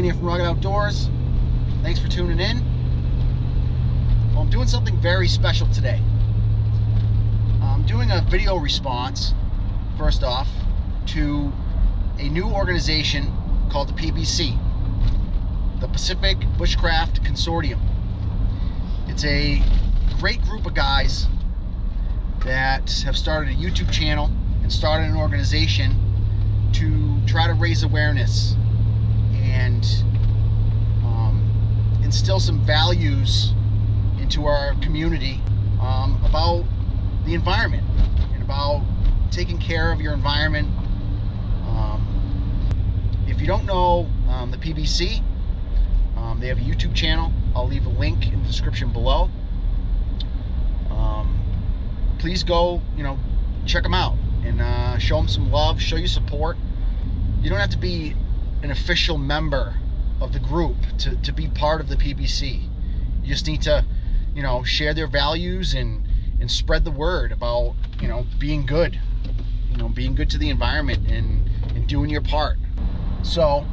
Ryan here from Rockett Outdoors. Thanks for tuning in. Well, I'm doing something very special today. I'm doing a video response, first off, to a new organization called the PBC, the Pacific Bushcraft Consortium. It's a great group of guys that have started a YouTube channel and started an organization to try to raise awareness and um, instill some values into our community um, about the environment and about taking care of your environment. Um, if you don't know um, the PBC, um, they have a YouTube channel. I'll leave a link in the description below. Um, please go, you know, check them out and uh, show them some love, show you support. You don't have to be an official member of the group to, to be part of the PBC. You just need to, you know, share their values and, and spread the word about, you know, being good, you know, being good to the environment and, and doing your part. So,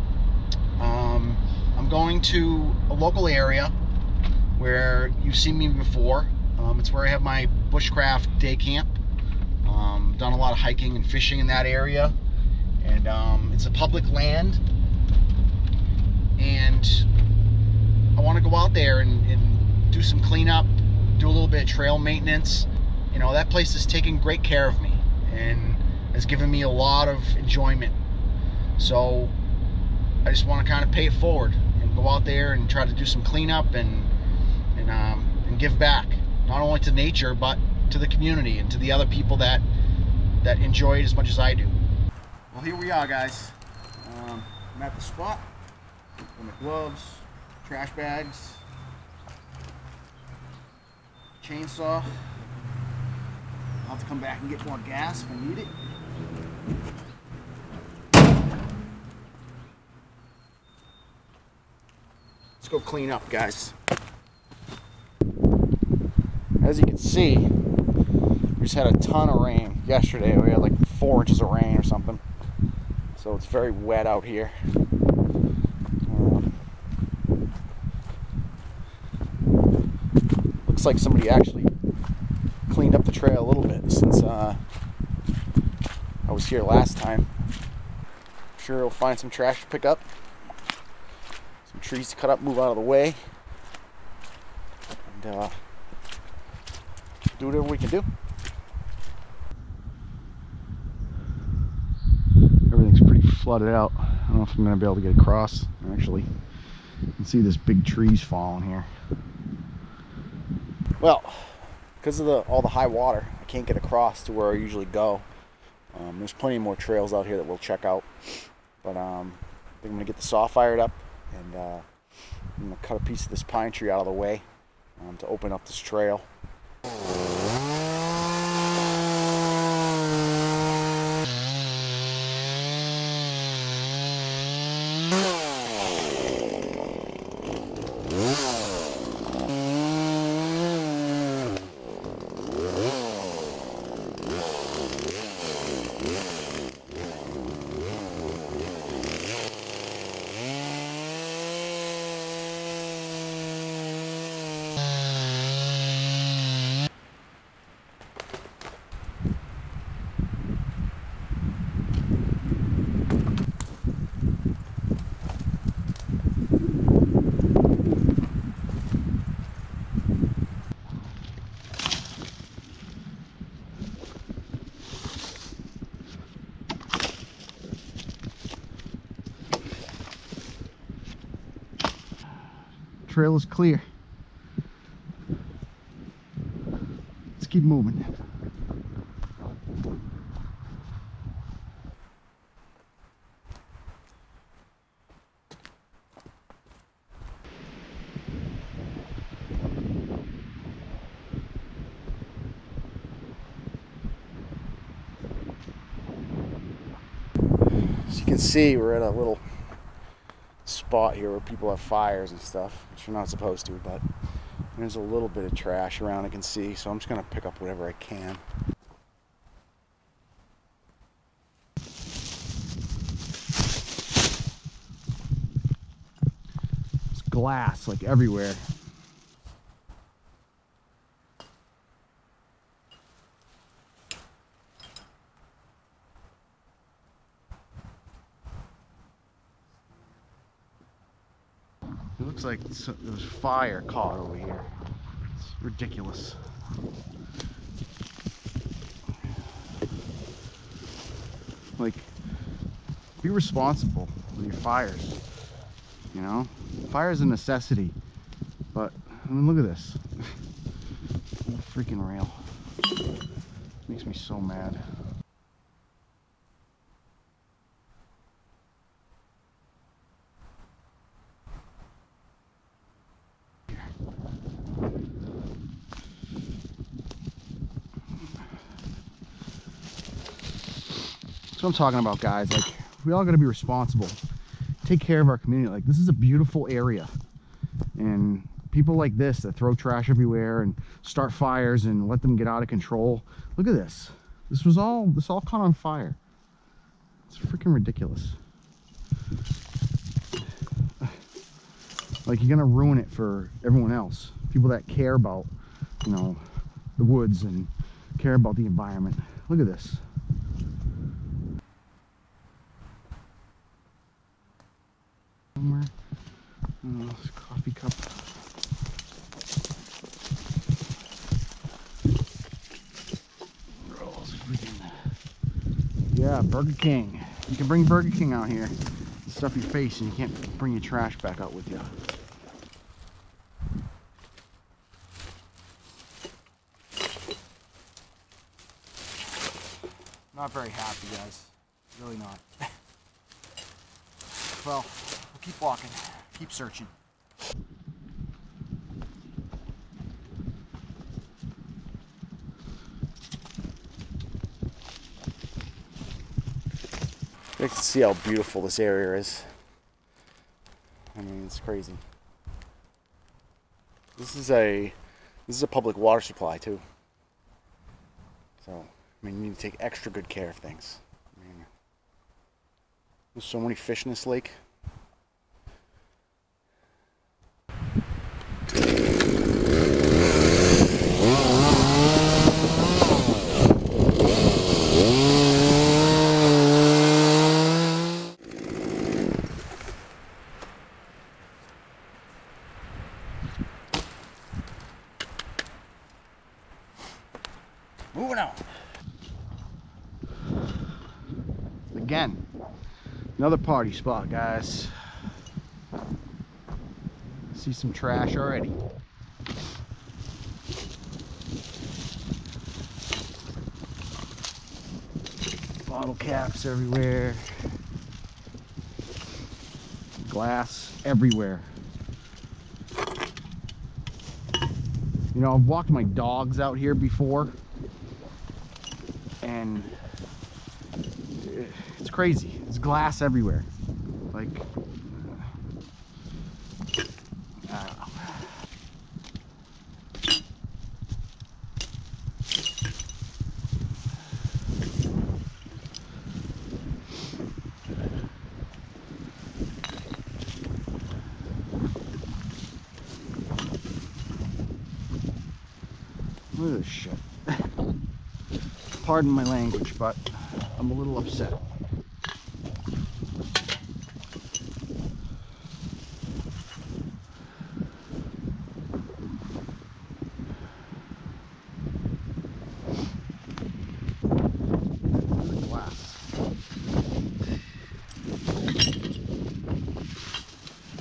um, I'm going to a local area where you've seen me before. Um, it's where I have my bushcraft day camp. Um, done a lot of hiking and fishing in that area. And um, it's a public land. And I want to go out there and, and do some cleanup, do a little bit of trail maintenance. You know, that place is taking great care of me and has given me a lot of enjoyment. So I just want to kind of pay it forward and go out there and try to do some cleanup and and um, and give back, not only to nature but to the community and to the other people that that enjoy it as much as I do. Well, here we are, guys. Um, I'm at the spot. My gloves, trash bags, chainsaw. I'll have to come back and get more gas if I need it. Let's go clean up, guys. As you can see, we just had a ton of rain yesterday. We had like four inches of rain or something. So it's very wet out here. Um, looks like somebody actually cleaned up the trail a little bit since uh, I was here last time. I'm sure we'll find some trash to pick up some trees to cut up, move out of the way, and uh, do whatever we can do. Everything's pretty flooded out. I don't know if I'm going to be able to get across. Actually, you can see this big trees falling here. Well, because of the all the high water, I can't get across to where I usually go. Um, there's plenty more trails out here that we'll check out, but um, I think I'm going to get the saw fired up and uh, I'm gonna cut a piece of this pine tree out of the way um, to open up this trail. Trail is clear. Let's keep moving. As you can see, we're at a little spot here where people have fires and stuff, which you're not supposed to, but there's a little bit of trash around I can see, so I'm just going to pick up whatever I can. It's glass like everywhere. It looks like there's fire caught over here. It's ridiculous. Like, be responsible with your fires. You know, fire is a necessity. But I mean, look at this. freaking rail. Makes me so mad. That's what I'm talking about, guys. Like, we all got to be responsible. Take care of our community. Like, this is a beautiful area. And people like this that throw trash everywhere and start fires and let them get out of control. Look at this. This was all, this all caught on fire. It's freaking ridiculous. Like, you're going to ruin it for everyone else. People that care about, you know, the woods and care about the environment. Look at this. Somewhere. Oh, coffee cup. Yeah, Burger King. You can bring Burger King out here. Stuff your face and you can't bring your trash back out with you. Not very happy, guys. Really not. well, keep walking, keep searching. You can see how beautiful this area is. I mean, it's crazy. This is a this is a public water supply too. So, I mean, you need to take extra good care of things. I mean, there's so many fish in this lake. Moving on. Again, another party spot, guys. See some trash already. Bottle caps everywhere. Glass everywhere. You know, I've walked my dogs out here before and it's crazy. There's glass everywhere. Like, Look at this shit pardon my language, but I'm a little upset.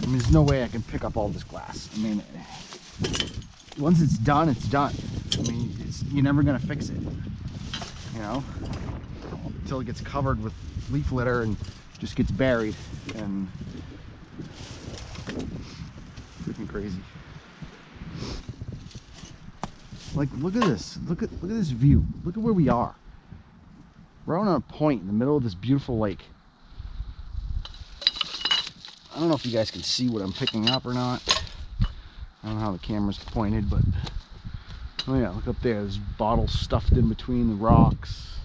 I mean, there's no way I can pick up all this glass. I mean, once it's done, it's done. I mean, you're never gonna fix it you know, until it gets covered with leaf litter and just gets buried and freaking crazy. Like, look at this. Look at look at this view. Look at where we are. We're on a point in the middle of this beautiful lake. I don't know if you guys can see what I'm picking up or not. I don't know how the camera's pointed, but Oh yeah, look up there. There's bottles stuffed in between the rocks.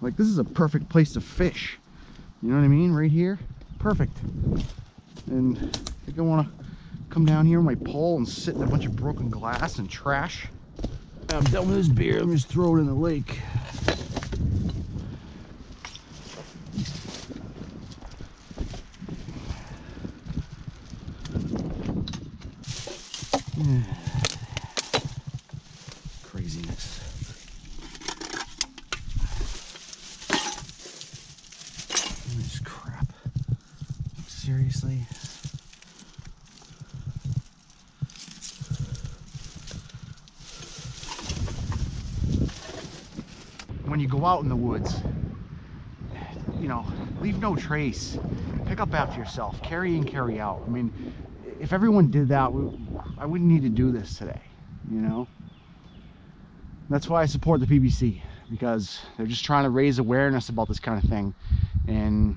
Like this is a perfect place to fish. You know what I mean? Right here. Perfect. And I think I want to come down here with my pole and sit in a bunch of broken glass and trash. I'm done with this beer. Let me just throw it in the lake. Craziness. This crap. Seriously? When you go out in the woods, you know, leave no trace. Pick up after yourself. Carry in, carry out. I mean, if everyone did that, we, I wouldn't need to do this today, you know? That's why I support the PBC because they're just trying to raise awareness about this kind of thing and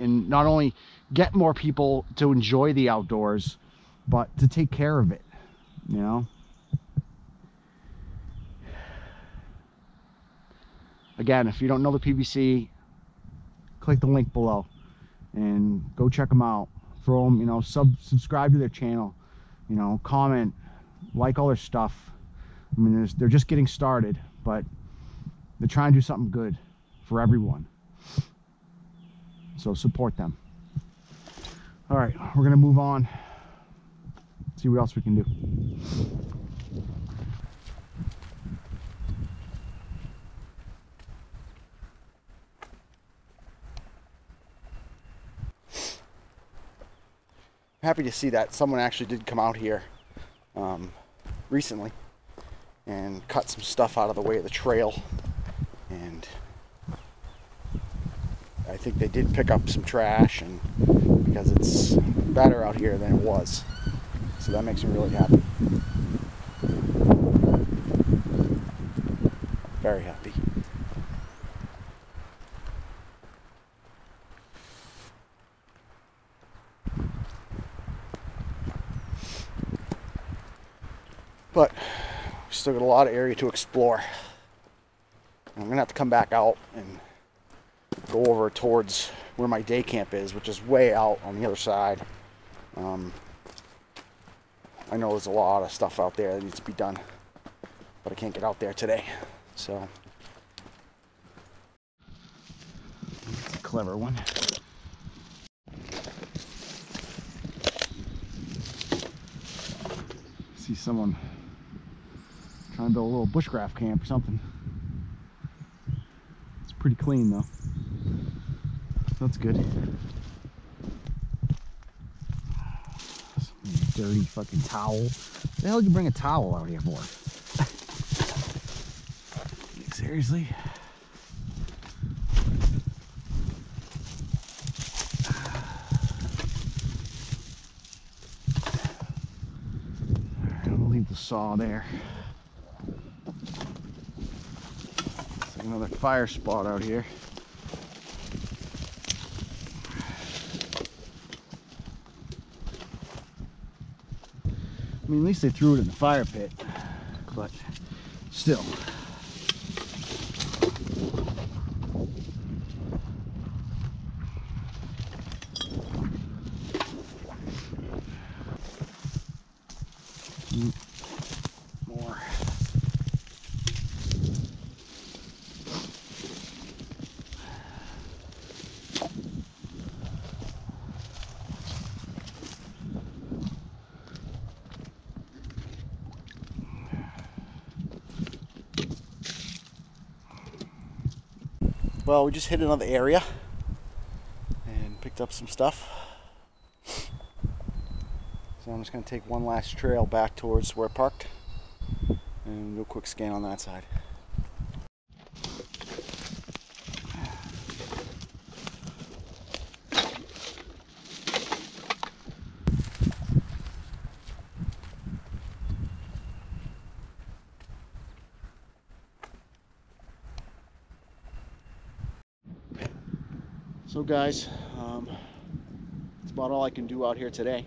and not only get more people to enjoy the outdoors but to take care of it you know again if you don't know the PBC click the link below and go check them out throw them you know sub subscribe to their channel you know comment like all their stuff I mean, they're just getting started, but they're trying to do something good for everyone. So support them. All right, we're gonna move on, see what else we can do. Happy to see that someone actually did come out here um, recently and cut some stuff out of the way of the trail. And I think they did pick up some trash and because it's better out here than it was. So that makes me really happy. Very happy. But we still got a lot of area to explore. I'm gonna have to come back out and go over towards where my day camp is, which is way out on the other side. Um, I know there's a lot of stuff out there that needs to be done, but I can't get out there today. So, clever one. See someone trying to build a little bushcraft camp or something. It's pretty clean though. That's good. Dirty fucking towel. The hell did you bring a towel out here for? Seriously? I'm gonna leave the saw there. It's like another fire spot out here. I mean, at least they threw it in the fire pit, but still. Mm. More. Well, we just hit another area and picked up some stuff. So I'm just going to take one last trail back towards where I parked and do a quick scan on that side. So guys, um, that's about all I can do out here today.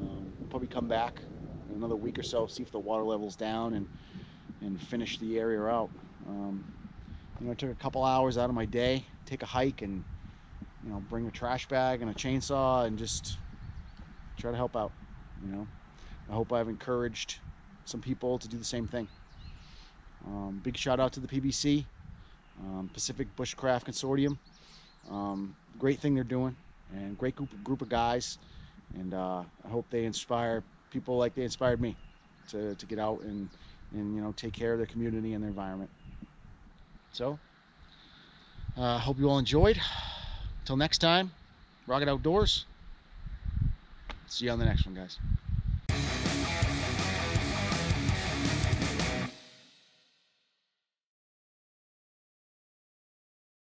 Um, probably come back in another week or so, see if the water level's down and, and finish the area out. Um, you know, I took a couple hours out of my day, take a hike, and you know, bring a trash bag and a chainsaw, and just try to help out. You know, I hope I've encouraged some people to do the same thing. Um, big shout out to the PBC, um, Pacific Bushcraft Consortium. Um, great thing they're doing, and great group group of guys. And uh, I hope they inspire people like they inspired me to, to get out and and you know take care of their community and their environment. So, uh, hope you all enjoyed. Until next time, Rockett Outdoors. See you on the next one, guys.